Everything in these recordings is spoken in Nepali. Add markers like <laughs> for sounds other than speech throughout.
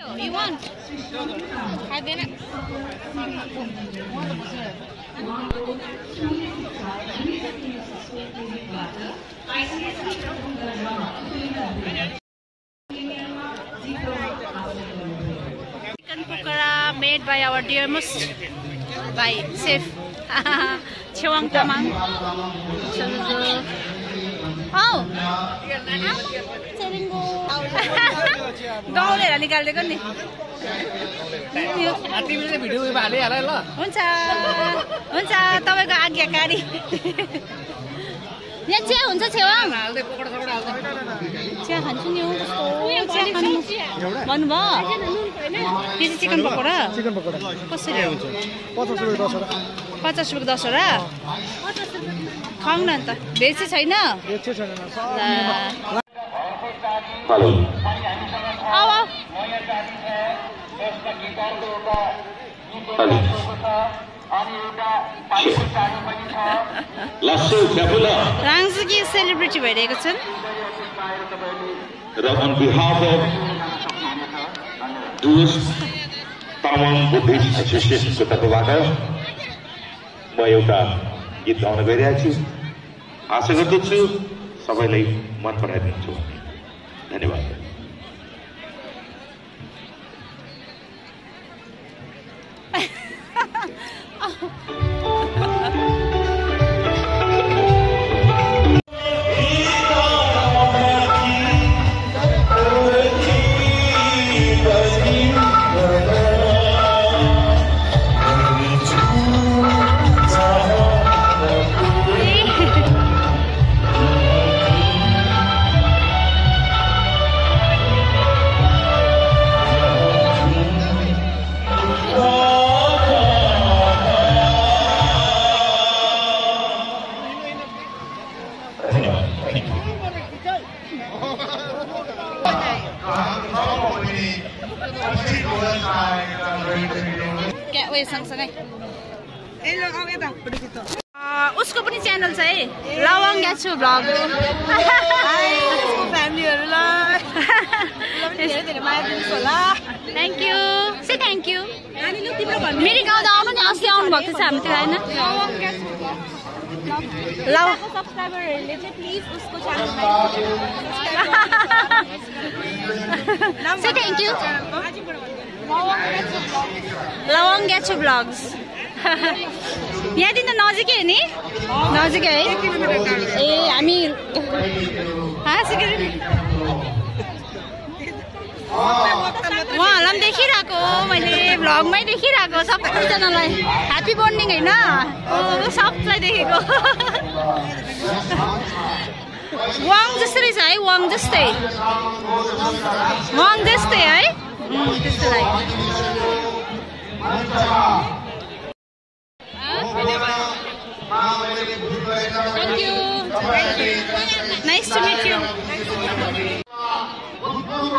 You won. Five minutes. Chicken pakora made by our dear Mus by Sif <laughs> Chewang Tamang. गाउँलेर निकालिदिएको नि तिमीले भिडियो उयो हालिहाल है ल हुन्छ। हुन्छ तपाईँको आज्ञाकारी। यहाँ चिया हुन्छ छेवाङ हाल्दै चिया खान्छु नि भन्नुभयो। चाहिँ चिकन पकोडा? कसरी पचास रुपियाँ दसवटा। खाउँ न अन्त भेज चाहिँ छैन राङसुकी सेलिब्रिटी भइरहेको छन् र अन बिहाफ अफ डुस तामाङ बुद्धिस्ट एसोसिएसनको तर्फबाट म एउटा गीत गाउन गइरहेको छु आशा गर्दछु सबैलाई मन पराइदिन्छु। धन्यवाद। सब्सक्राइबरहरूले चाहिँ प्लिज उसको थ्याङ्क यू लवङ ग्याछु भ्लग्स यहाँदेखि त नजिकै हो नि? नजिकै है? ए हामी <laughs> हाँसिके उहाँहरूलाई पनि देखिरहेको मैले भ्लगमै देखिरहेको सबैजनालाई ह्याप्पी होइन? ओ, सबलाई देखेको। वाङ जस्तो रहेछ है वाङ जस्तै। वाङ जस्तै है? त्यस्तो लाग्यो। To meet you. भूतपूर्व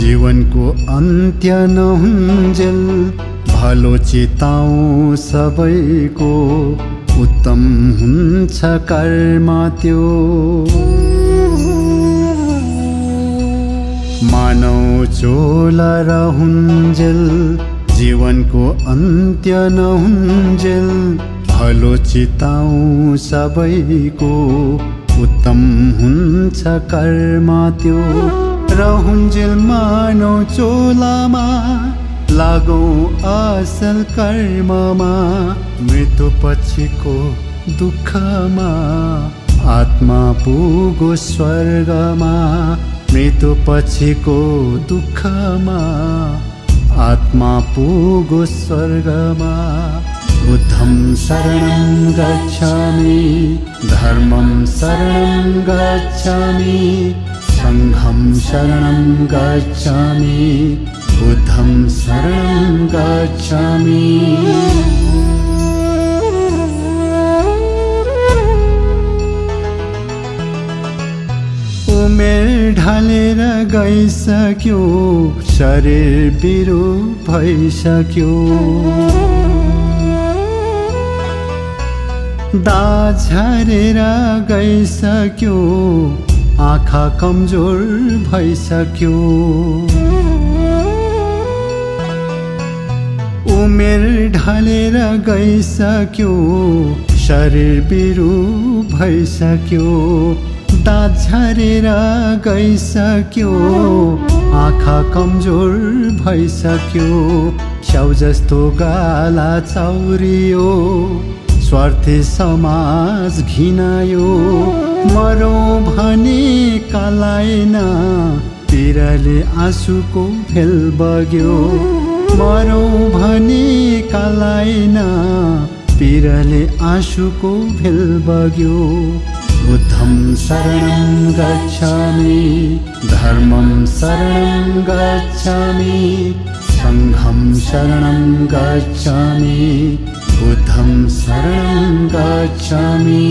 जीवनको अन्त्य नहुन्जेल भलो चिताउ सबैको। उत्तम हुन्छ कर्म त्यो। मानव चोला रहन्जेल जीवनको अन्त्य नहुन्जेल भलो चिताउ सबैको। उत्तम हुन्छ कर्म त्यो। रहन्जेल मानव चोलामा लागौँ असल कर्ममा मृत्यु पछिको दुःखमा आत्मा पुगो स्वर्गमा मृत्यु पछिको दुःखमा आत्मा पुगो स्वर्गमा। बुद्धं शरणं गच्छामि धर्मं शरणं गच्छामि सङ्घं शरणं गच्छामि। बुद्धं शरणं गच्छामि। उमेर ढलेर गइसक्यो शरीर बिरु भइसक्यो। दा झरेर गइसक्यो आँखा कमजोर भइसक्यो। उमेर ढलेर गइसक्यो शरीर बिरु भइसक्यो दाँत झरेर गइसक्यो आँखा कमजोर भइसक्यो स्याउ जस्तो गाला चौरियो स्वार्थी समाज घिनायो। मरौँ भने कालाएन पिरले आँसुको भेल बग्यो। मरौँ भने कालाएन पिरले आँसुको भेल बग्यो। बुद्धं शरणं गच्छामि। धर्मं शरणं गच्छामि। सङ्घं शरणं गच्छामि। बुद्धं शरणं गच्छामि।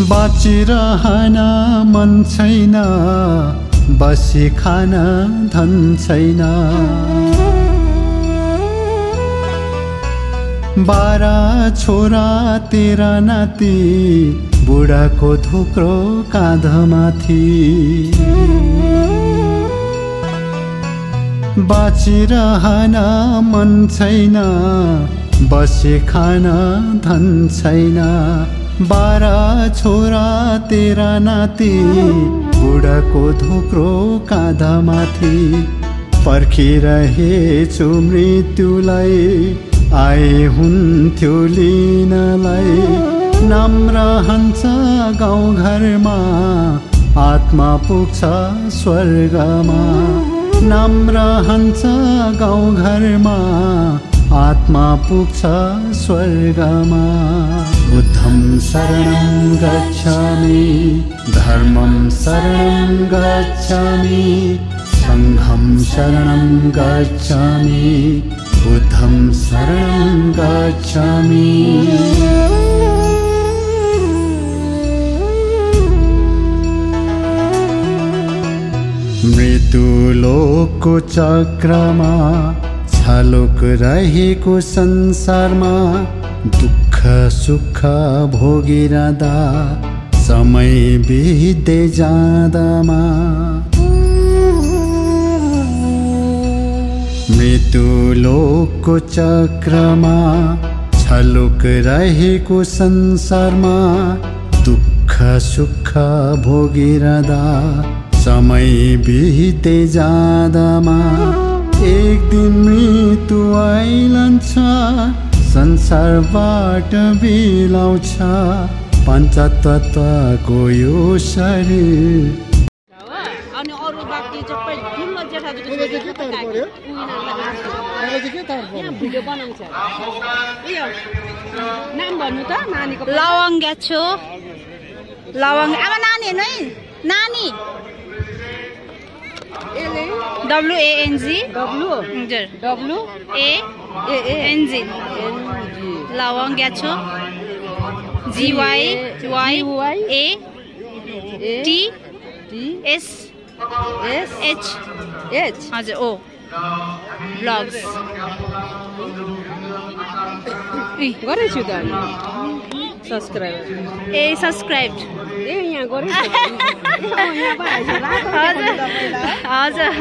बाँचिरहन मन छैन बसी खान धन छैन। बाह्र छोरा तेह्र नाति बुढाको थुक्रो काँधमाथि। बाँचिरहन मन छैन बसे खान धन छैन। बाह्र छोरा तेह्र नाति बुढाको धोक्रो काँधमाथि पर्खिरहेछु मृत्युलाई आए हुन्थ्यो लिनलाई। नाम रहन्छ गाउँघरमा आत्मा पुग्छ स्वर्गमा। नाम रहन्छ गाउँघरमा आत्मा पुग्छ स्वर्गमा। बुद्धं शरणं गच्छामि धर्मं शरणं गच्छामि सङ्घं शरणं गच्छामि बुद्धं शरणं गच्छामि। मृत्युलोकको चक्रमा छलोक रहेको संसारमा दुःख सुख भोगिरहँदा समय बित्दै जाँदामा। मृत्युलोकको चक्रमा छलोक रहेको संसारमा दुःख सुख भोगिरहँदा समय बित्दै जाँदामा। एक दिन मृत्यु आइलान्छ संसारबाट बिलाउँछ। पञ्चतत्वको यो शरीर। अनि अरू बाँकी सबै भिडियो बनाउँछ। उयो नाम भन्नु त नानीको लवङ ग्याछो लवङ आमा नानी हेर्नु है। नानी। एले W A N G W हजुर। W A A A. NG लवङ ग्याछो Jivai Y Y A A T S S H H हजुर ओ। ब्लग्स गरेछु त अनि सब्सक्राइबर ए सब्सक्राइब ए यहाँ त <laughs> हजुर। <laughs> हजुर।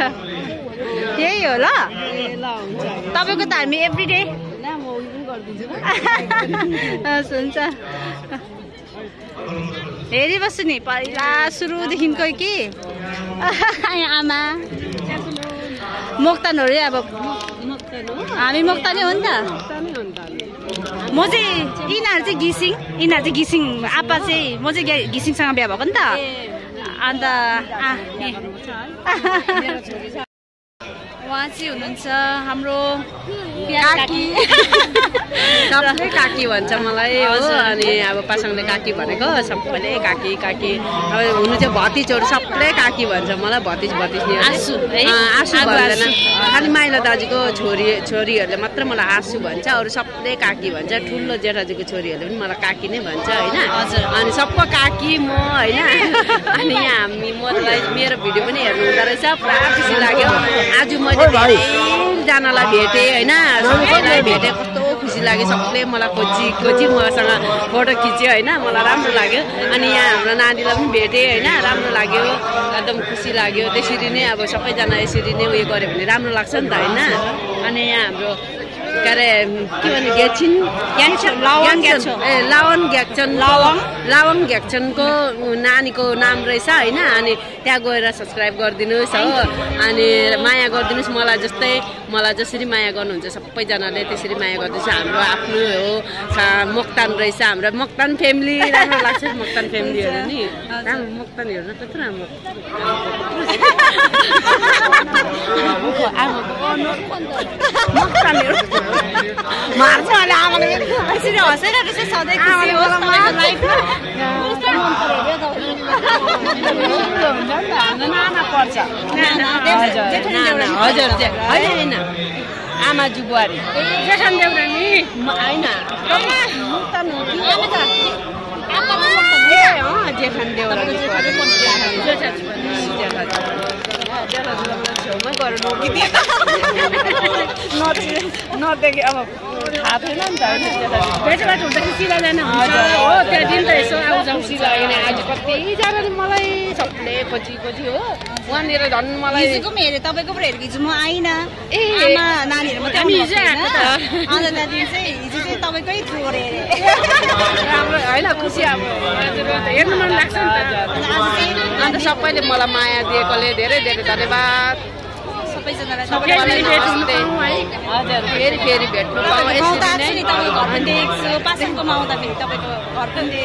त्यही हो ल। ए ल हुन्छ। तपाईँको त हामी एभ्री डे हस् हुन्छ। हेरिबस्छु नि पहिला सुरुदेखिको कि? आमा। मोक्तानहरू अब हामी मोक्तानै हो नि त। म चाहिँ यिनीहरू चाहिँ घिसिङ यिनीहरू चाहिँ घिसिङ। आप्पा चाहिँ म चाहिँ घिसिङसँग बिहा भएको नि त। अन्त। उहाँ चाहिँ हुनुहुन्छ हाम्रो काकी। <laughs> सबले काकी भन्छ मलाई हो अनि अब पासाङले काकी भनेको सबैले काकी काकी। अब हुनु चाहिँ भतिजहरू सबले काकी भन्छ मलाई भतिज भतिजनी आसु? आसु भन्दैन। खालि माइला दाजुको छोरी छोरीहरूले मात्र मलाई आसु भन्छ अरू सबले काकी भन्छ। ठुलो जेठाजुको छोरीहरूले पनि मलाई काकी नै भन्छ होइन। अनि सबको काकी म होइन? <laughs> अनि यहाँ हामी मलाई मेरो भिडियो पनि हेर्नु हुँदो रहेछ। पुरा खुसी लाग्यो। मैले धेरैजनालाई भेटेँ होइन? सबैलाई भेटेँ। कस्तो खुसी लाग्यो सबले मलाई खोजी खोजी मसँग फोटो खिच्यो होइन? मलाई राम्रो लाग्यो। अनि यहाँ हाम्रो नानीलाई पनि भेटेँ होइन? राम्रो लाग्यो एकदम खुसी लाग्यो। त्यसरी नै अब सबैजना यसरी नै उयो गऱ्यो भने राम्रो लाग्छ नि त होइन? अनि यहाँ हाम्रो के अरे के भन्ने ग्याछिन। ए लावण ग्याक्चन लावङ लावङ ग्याक्चनको नानीको नाम रहेछ होइन अनि त्यहाँ गएर सब्सक्राइब गरिदिनुहोस् हो अनि माया गरिदिनुहोस् मलाई जस्तै मलाई जसरी माया गर्नुहुन्छ सबैजनाले त्यसरी माया गरिदिनुहोस् हाम्रो आफ्नो हो मोक्तान रहेछ हाम्रो मोक्तान फ्यामिली राम्रो लाग्छ मोक्तान फ्यामिलीहरू नि राम्रो मोक्तान हेर्नु कत्रो राम्रो मोक्तानहरू मार्छ अहिले आमाले यसरी हँसेर त्यसै सधैँ खुसी होस् हजुर। जे- होइन होइन आमाजु बुहारी जेठान देउरानी म- होइन छेउमै गएर नदेखे अब थाहा थिएन नि त होइन भेटघाट हुँदाखेरि सिलाजना हुन्छ। हो त्यहाँ दिन त यसो आउजाउ सिलाएन आज कतिजनाले मलाई सबले खोजी खोजी हो। वहाँनिर झन् मलाई हिजोको पनि हेरेँ तपाईँको पनि हेरेको हिजो म आइनँ। ए, आमा नानीहरू मात्रै हामी आउनुभएको हिजो आएको त। होइन? अन्त त्यहाँदेखि चाहिँ हिजो चाहिँ तपाईँकै थ्रुबाट हेरेँ। राम्रो होइन खुसी अब हेर्नु मन लाग्छ नि त। अन्त सबैले मलाई माया दिएकोले धेरै धेरै धन्यवाद। सबैजनालाई हजुर फेरि फेरि भेट्नु देखेको पासाङकोमा आउँदाखेरि तपाईँको घर पनि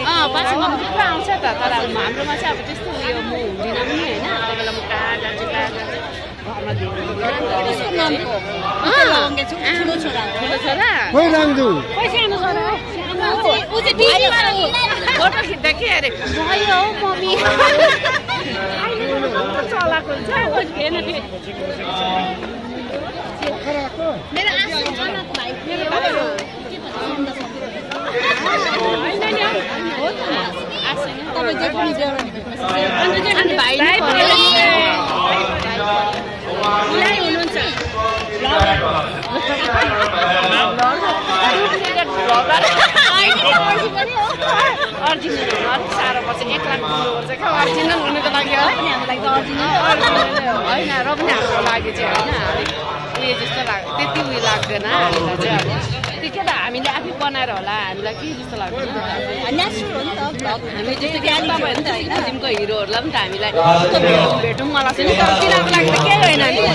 आउँछ त तर हाम्रोमा चाहिँ अब त्यस्तो उयो म हुँदिनँ पनि होइन। कोही बेला म कहाँ जान्छु कहाँ जान्छु? घरमा कसको धेरै नामको लौङ्गे छु ठुलो छोरा। फोटो खिच्दा के अरे भयो हौ मम्मी। चलाएको हुन्छ मेरो भाइ। हुनुहुन्छ अर्जिनल अलिक साह्रो पर्छ एक लाख पुग्नु पर्छ क्या अर्जिनल हुनुको लागि है हामीलाई त अर्जिनल होइन र पनि हाम्रो लागि चाहिँ होइन। अलिक उयो जस्तो लाग्छ त्यति उयो लाग्दैन हामीलाई चाहिँ अब। त्यो के त हामीले आफै बनाएर होला हामीलाई के जस्तो लाग्दैन नेचुरल हो नि त भ्लग हामी जस्तो कि अब तपाईँहरू त फिल्मको हिरोहरूलाई पनि त हामीलाई भेटौँ मलाई चाहिँ। नि तर तिनीहरूको लागि त केही होइन नि? नि?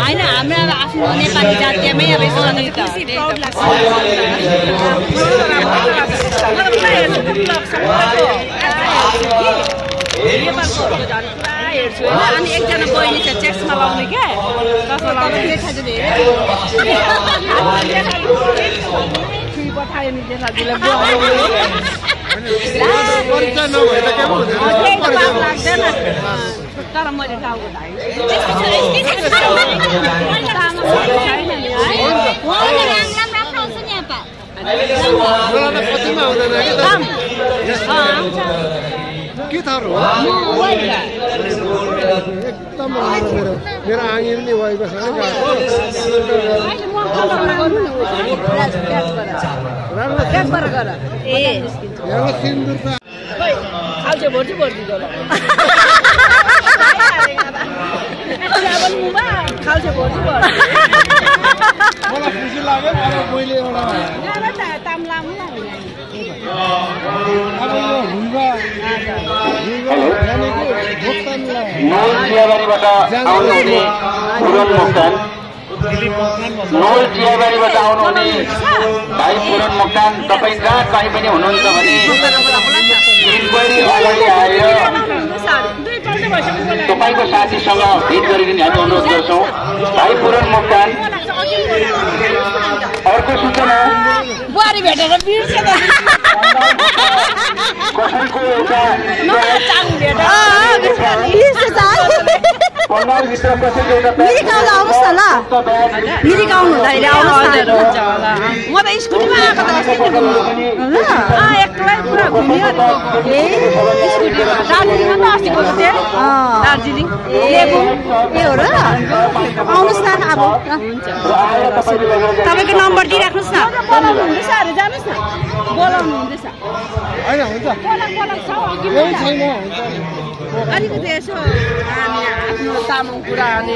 होइन हाम्रो अब आफ्नो नेपाली जातीयमै अब यसो अनि अनि एकजना बहिनी छ चेक्समा लाउने क्या। चस्मा लाउने। तर मैले टाउको धाएँ कि त के थर हो? एकदम राम्रो मेरो मेरो आँगी पनि वाइफसँग गएको राम्रो ए यहाँ सिन्दुर त खाल्चे भर्छु भर्छु खाल्चे भर्छु भर्छु मलाई खुसी लाग्यो नोल चियाबारीबाट आउनुहुने पुरन मोक्तान। नोल चियाबारीबाट आउनुहुने भाइ पुरन मोक्तान तपाईँ जहाँ कहीँ पनि हुनुहुन्छ भने इन्क्वायरी अगाडि आएर तपाईँको साथीसँग भेट गरिदिने हामी अनुरोध गर्छौँ। भाइ पुरन मोक्तान अर्को सूचना। कसैको एउटा मिरिक आउनु आउनुहोस् न ल। मिरिक आउनु हुँदाखेरि आउनुहोस् न। म त स्कुटीमा आएको त एक्लै पुरा घुम्यो ए। स्कुटीमा। दार्जिलिङमा त अस्ति गएको थिएँ। अँ। दार्जिलिङ। ए। हो। र? आउनुहोस् न अब। तपाईँको नम्बर दिइराख्नुहोस् न। बोलाउनु हुँदैछ अरे जानुहोस् न। बोलाउनु हुँदैछ। होइन हुन्छ हुन्छ अलिकति यसो हामी आफ्नो तामाङ कुरा अनि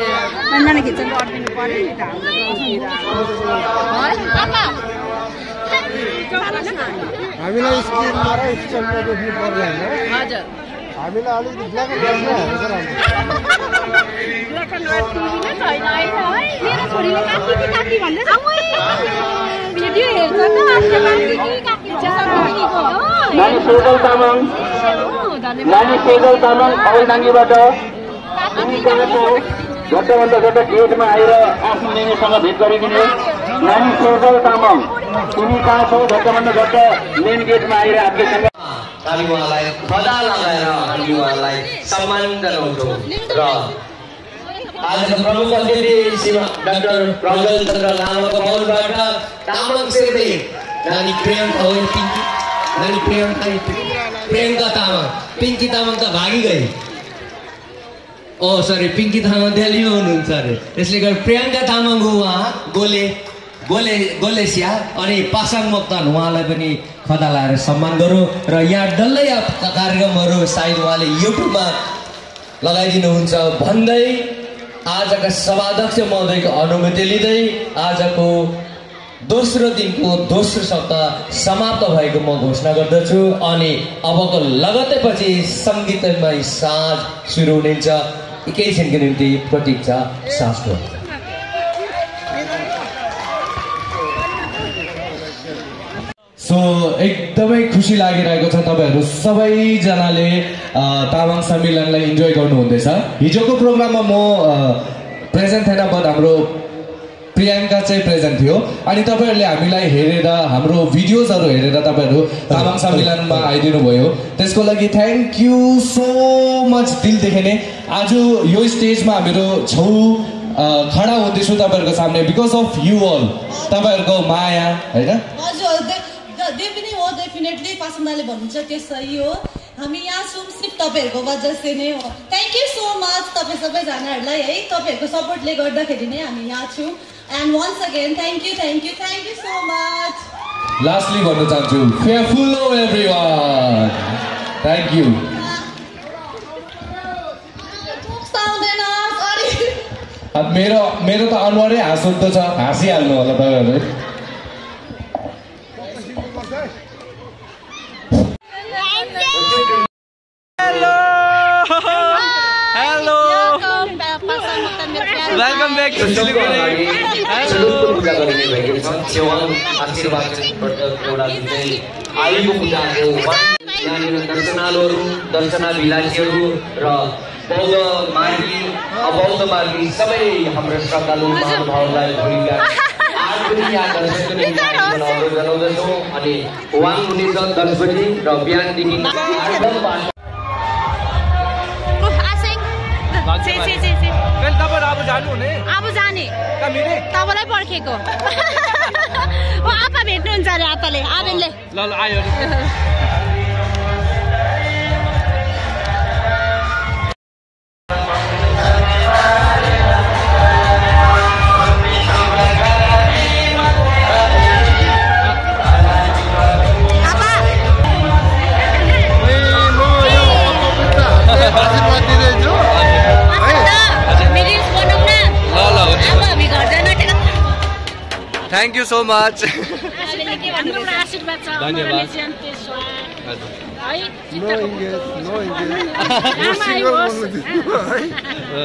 खिच्छ गरिदिनु पऱ्यो नि त हाम्रो हामीलाई स्क्रिनमा र स्टलमा देख्नु पर्दैन हजुर। हामीलाई अलिकति ब्ल्याक एन्ड हेर्छ राम्रो। ब्ल्याक एन्ड व्हाइट टिभी नै छैन होइन है। मेरो छोरीले काकी कि काकी भन्दैछ? भिडियो हेर्छ त। आजकल काकी कि काकी। काकीको नानी सेजल तामाङ नानी सेजल तामाङ अवैदाङ्गीबाट तिमी कहाँ छौ झट्टभन्दा झट्ट गेटमा आएर आफ्नो नेनेसँग भेट गरिदिने। नानी सेजल तामाङ तिमी कहाँ छौ? झट्टभन्दा झट्ट मेन गेटमा आएर आफैसँग हामी उहाँलाई खदा लगाएर हामी उहाँलाई सम्मान जनाउँछौँ र आजको प्रमुख अतिथि श्रीमा डाक्टर प्रज्वल चन्द्र लामाको भवनबाट तामाङ सेर्दै नानी हो पिङ्की नानी प्रियङ्का प्रियङ्का तामाङ। पिङ्की तामाङ त भागी गई ओ सरी पिङ्की तामाङ दिल्लीमा हुनुहुन्छ अरे। त्यसले गर्दा प्रियङ्का तामाङ हो उहाँ। गोले गोले गोलेसिया अनि पासाङ मोक्तान उहाँलाई पनि खदा लाएर सम्मान गरौँ र यहाँ डल्लै कार्यक्रमहरू सायद उहाँले युट्युबमा लगाइदिनुहुन्छ। भन्दै आजका सभाध्यक्ष महोदयको अनुमति लिँदै आजको दोस्रो दिनको दोस्रो सप्ताह समाप्त भएको म घोषणा गर्दछु अनि अबको लगत्तै पछि सङ्गीतमय साँझ सुरु हुनेछ। एकैछिनको निम्ति प्रतीक्षा साँझको सो एकदमै खुसी लागिरहेको छ तपाईँहरू सबैजनाले तामाङ सम्मेलनलाई इन्जोय गर्नुहुँदैछ। हिजोको प्रोग्राममा म प्रेजेन्ट थिएन बट हाम्रो प्रियङ्का चाहिँ प्रेजेन्ट थियो। अनि तपाईँहरूले हामीलाई हेरेर हाम्रो भिडियोजहरू हेरेर तपाईँहरू तामाङ सम्मेलनमा आइदिनु भयो त्यसको लागि थ्याङ्क यू सो मच दिलदेखि नै। आज यो स्टेजमा हामीहरू छौ खडा हुँदैछु तपाईँहरूको सामने बिकज अफ यु अल तपाईँहरूको माया होइन? डेफिनेटली पासन्दाले भन्नुहुन्छ त्यो सही हो। हामी यहाँ छौँ सिर्फ तपाईँहरूको वजह से नै हो। थ्याङ्क यू सो मच तपाईँ सबैजनाहरूलाई है तपाईँहरूको सपोर्टले गर्दाखेरि नै हामी यहाँ छौँ। And once again thank you thank you thank you so much lastly भन्न चाहन्छु fearful everyone thank you मेरो मेरो त अनुहारै हाँस उठ्दो छ। हाँसिहाल्नु होला तपाईँहरू हेलो वेलकम ब्याक गरिने भएको छ छेवाङ आशीर्वाद एउटा जुन आयुको पूजाको यहाँनिर दर्शनालुहरू दर्शनाभिलाषीहरू र बौद्ध मार्गी अबौद्ध मार्गी सबै हाम्रो श्रद्धालु महानुभावलाई भूमिका जनाउँदछौँ अनि वाङ हुनेछ दस बजी र बिहानदेखि अब जानुहुने अब जाने तपाईँलाई पर्खेको ओ आपा भेट्नुहुन्छ अरे आपाले आबेनले ल ल आयो। <laughs> Thank you so much no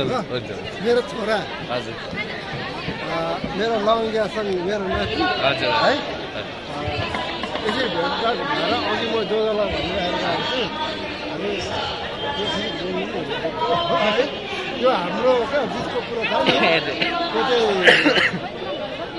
no मेरो छोरा मेरो लौङ्गियासँग मेरो नाति हजुर है अ, यसै भेटघाट भएर अघि म जोजालाई भनिरहेको छु हामी यसरी है त्यो हाम्रो क्या बिचको कुरो छ नि त्यो चाहिँ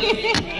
Sí. <laughs>